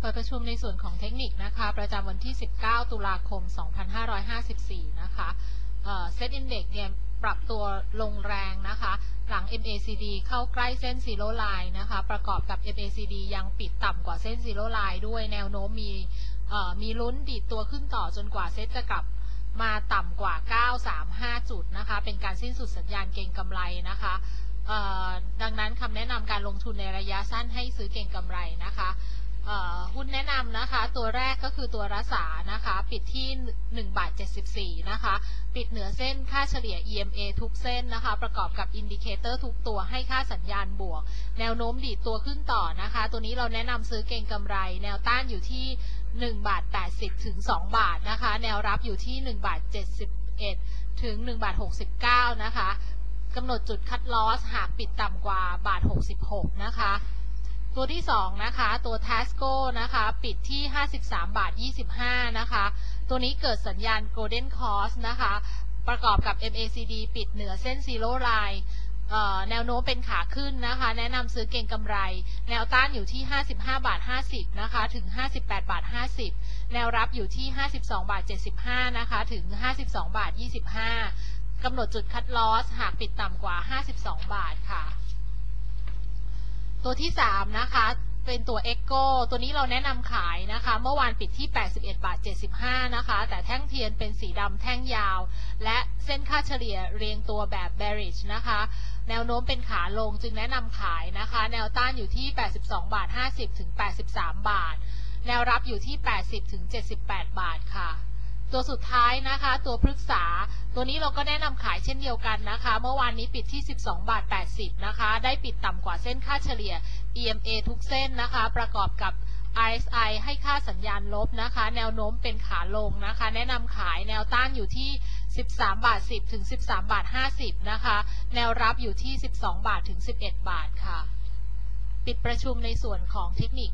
เปิดประชุมในส่วนของเทคนิคนะคะ ประจำวันที่ 19 ตุลาคม 2554 นะคะ SET Index เนี่ยปรับตัวลงแรงนะคะ หลัง MACD เข้าใกล้เส้น zero line นะคะ ประกอบกับ MACD ยังปิดต่ำกว่าเส้น zero line ด้วยแนวโน้มมีมีลุ้นดีดตัวขึ้นต่อจนกว่าเซ็ตจะกลับมาต่ำกว่า 935 จุดนะคะ เป็นการสิ้นสุดสัญญาณเก็งกำไรนะคะดังนั้นคำแนะนำการลงทุนในระยะสั้นให้ซื้อเก็งกำไรนะคะ หุ้นแนะนำนะคะ ตัวแรกก็คือตัว RASA นะคะ ปิดที่ 1 บาท 74 นะคะ ปิดเหนือเส้นค่าเฉลี่ย EMA ทุกเส้นนะคะ ประกอบกับ indicator ทุกตัวให้ค่าสัญญาณบวก แนวโน้มดีดตัวขึ้นต่อนะคะ ตัวนี้เราแนะนำซื้อเก็งกำไร แนวต้านอยู่ที่ 1 บาท 80 ถึง 2 บาทนะคะ แนวรับอยู่ที่ 1 บาท 71 ถึง 1 บาท 69 นะคะกำหนดจุดคัดลอสหากปิดต่ำกว่าบาท 66 นะคะ ตัวที่ 2 นะคะ ตัว Tasco นะคะ ปิดที่ 53 บาท 25 นะคะ ตัวนี้เกิดสัญญาณ Golden Cross นะคะ ประกอบกับ MACD ปิดเหนือเส้น Zero Line แนวโน้มเป็นขาขึ้นนะคะ แนะนำซื้อเก็งกำไร แนวต้านอยู่ที่ 55 บาท 50 นะคะ ถึง 58 บาท 50 แนวรับอยู่ที่ 52 บาท 75 นะคะ ถึง 52 บาท 25กำหนดจุดคัดลอส หากปิดต่ำกว่า ตัวที่ 3 นะคะ เป็นตัว Echo ตัวนี้เราแนะนำขายนะคะ เมื่อวานปิดที่ 81 บาท 75 นะคะ แต่แท่งเทียนเป็นสีดำแท่งยาว และเส้นค่าเฉลี่ยเรียงตัวแบบ bearish นะคะ แนวโน้มเป็นขาลงจึงแนะนำขายนะคะ แนวต้านอยู่ที่ 82 บาท 50 ถึง 83 บาท แนวรับอยู่ที่ 80 ถึง 78 บาทค่ะ ตัวสุดท้ายนะคะ ตัวพฤกษา ตัวนี้เราก็แนะนำขายเช่นเดียวกันนะคะ เมื่อวานนี้ปิดที่ 12 บาท 80 นะคะ ได้ปิดต่ำกว่าเส้นค่าเฉลี่ย EMA ทุกเส้นนะคะ ประกอบกับ RSI ให้ค่าสัญญาณลบนะคะ แนวโน้มเป็นขาลงนะคะ แนะนำขายแนวต้านอยู่ที่ 13 บาท 10 ถึง 13 บาท 50 นะคะ แนวรับอยู่ที่ 12 บาท ถึง 11 บาทค่ะ ปิดประชุมในส่วนของเทคนิค